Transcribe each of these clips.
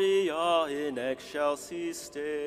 gloria in excelsis Deo.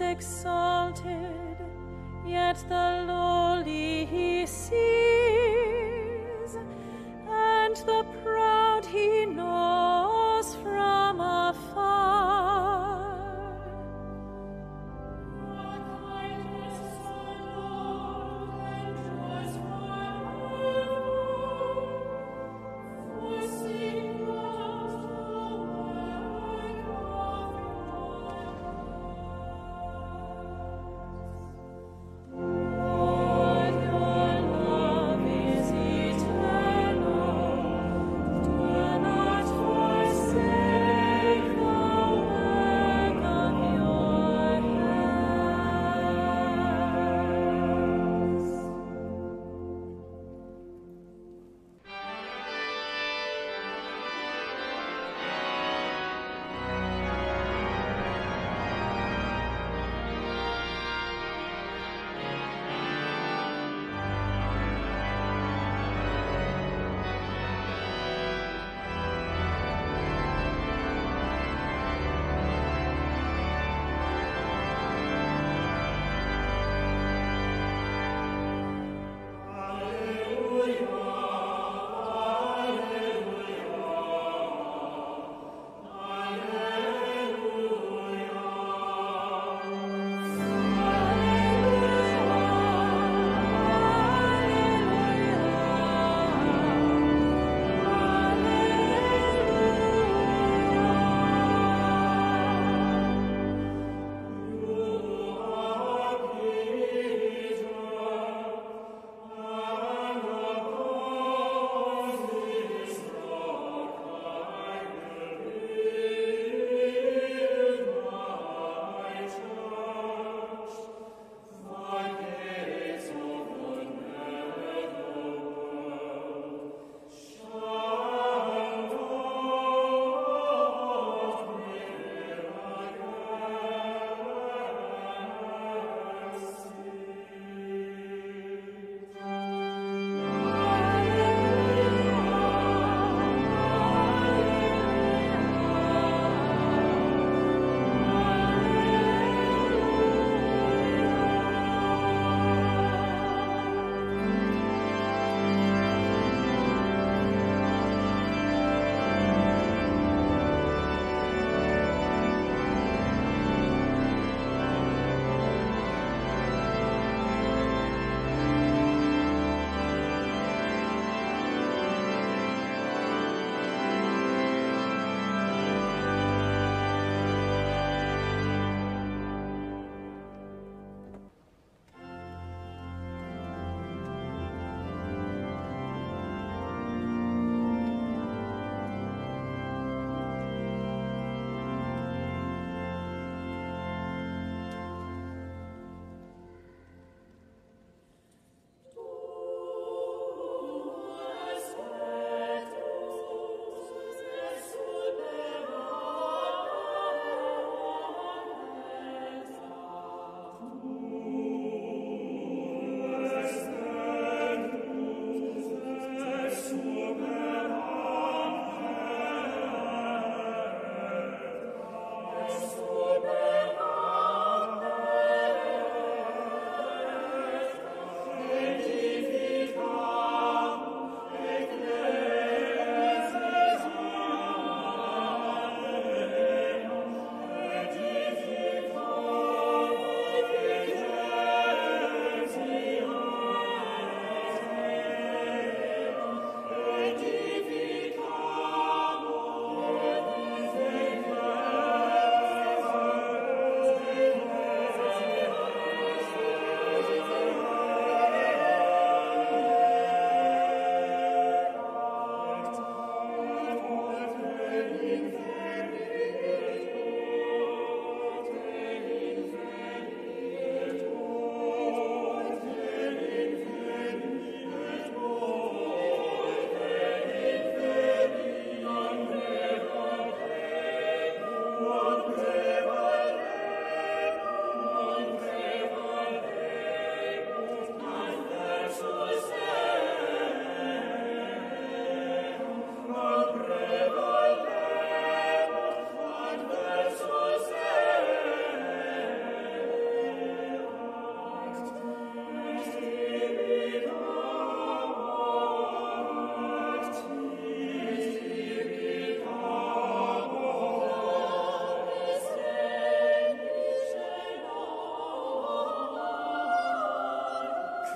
Exalted, yet the lowly he sees, and the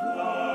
Lord.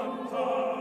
Santa.